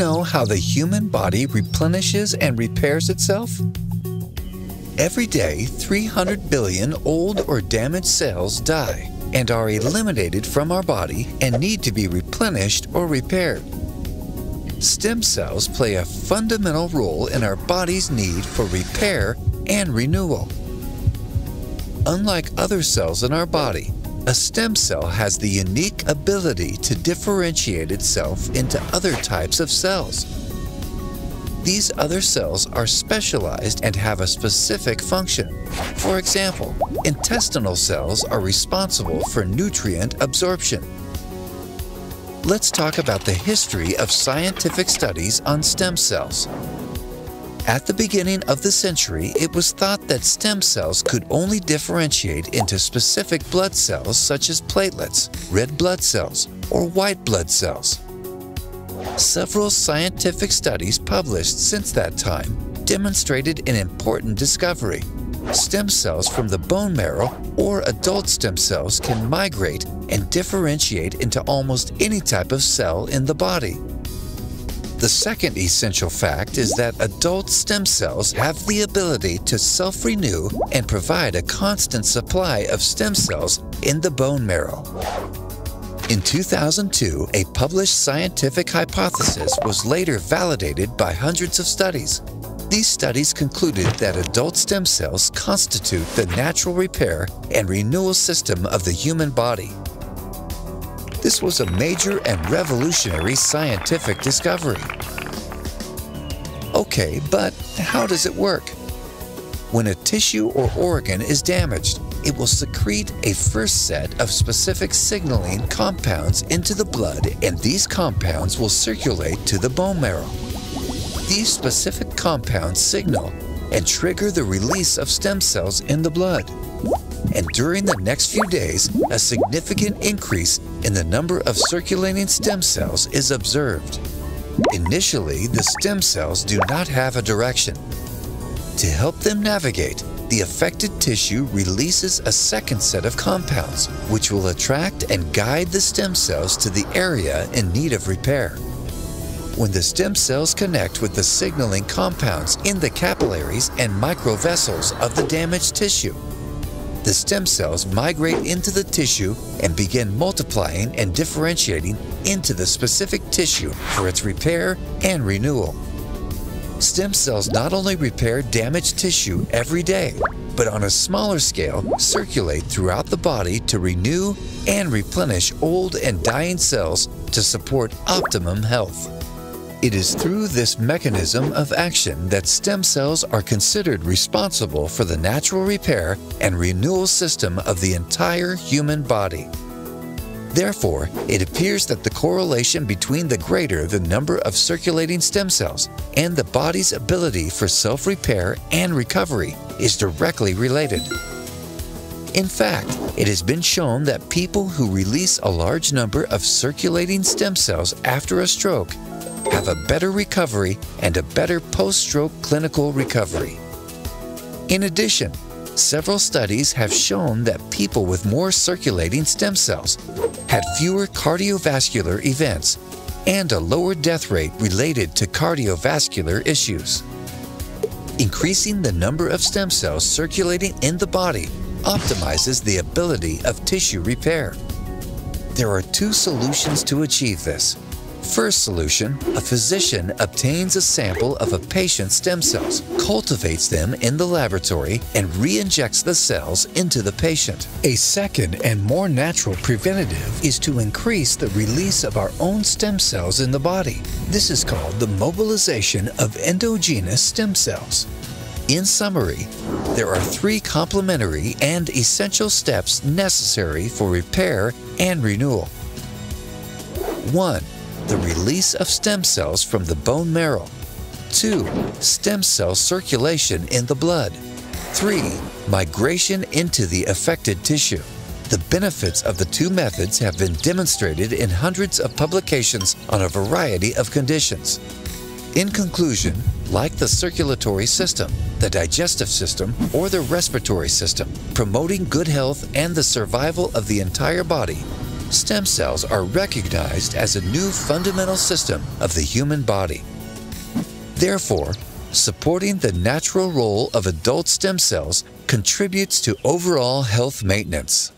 know how the human body replenishes and repairs itself? Every day, 300 billion old or damaged cells die and are eliminated from our body and need to be replenished or repaired. Stem cells play a fundamental role in our body's need for repair and renewal. Unlike other cells in our body, a stem cell has the unique ability to differentiate itself into other types of cells. These other cells are specialized and have a specific function. For example, intestinal cells are responsible for nutrient absorption. Let's talk about the history of scientific studies on stem cells. At the beginning of the century, it was thought that stem cells could only differentiate into specific blood cells such as platelets, red blood cells, or white blood cells. Several scientific studies published since that time demonstrated an important discovery. Stem cells from the bone marrow or adult stem cells can migrate and differentiate into almost any type of cell in the body. The second essential fact is that adult stem cells have the ability to self-renew and provide a constant supply of stem cells in the bone marrow. In 2002, a published scientific hypothesis was later validated by hundreds of studies. These studies concluded that adult stem cells constitute the natural repair and renewal system of the human body. This was a major and revolutionary scientific discovery. Okay, but how does it work? When a tissue or organ is damaged, it will secrete a first set of specific signaling compounds into the blood and these compounds will circulate to the bone marrow. These specific compounds signal and trigger the release of stem cells in the blood. And during the next few days, a significant increase in the number of circulating stem cells is observed. Initially, the stem cells do not have a direction. To help them navigate, the affected tissue releases a second set of compounds, which will attract and guide the stem cells to the area in need of repair. When the stem cells connect with the signaling compounds in the capillaries and microvessels of the damaged tissue, the stem cells migrate into the tissue and begin multiplying and differentiating into the specific tissue for its repair and renewal. Stem cells not only repair damaged tissue every day, but on a smaller scale circulate throughout the body to renew and replenish old and dying cells to support optimum health. It is through this mechanism of action that stem cells are considered responsible for the natural repair and renewal system of the entire human body. Therefore, it appears that the correlation between the greater the number of circulating stem cells and the body's ability for self-repair and recovery is directly related. In fact, it has been shown that people who release a large number of circulating stem cells after a stroke have a better recovery and a better post-stroke clinical recovery. In addition, several studies have shown that people with more circulating stem cells had fewer cardiovascular events and a lower death rate related to cardiovascular issues. Increasing the number of stem cells circulating in the body optimizes the ability of tissue repair. There are two solutions to achieve this. First solution, a physician obtains a sample of a patient's stem cells, cultivates them in the laboratory, and re-injects the cells into the patient. A second and more natural preventative is to increase the release of our own stem cells in the body. This is called the mobilization of endogenous stem cells. In summary, there are three complementary and essential steps necessary for repair and renewal. 1 the release of stem cells from the bone marrow. 2. Stem cell circulation in the blood. 3. Migration into the affected tissue. The benefits of the two methods have been demonstrated in hundreds of publications on a variety of conditions. In conclusion, like the circulatory system, the digestive system, or the respiratory system, promoting good health and the survival of the entire body stem cells are recognized as a new fundamental system of the human body. Therefore, supporting the natural role of adult stem cells contributes to overall health maintenance.